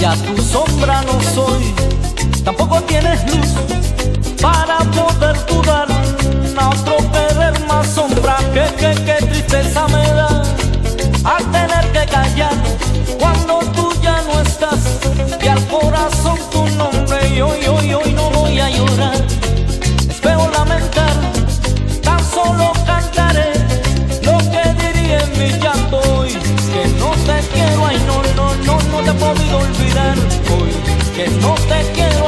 Ya tu sombra no soy, tampoco tienes luz para poder tu dar a otro olvidar hoy que no te quiero.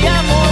de amor.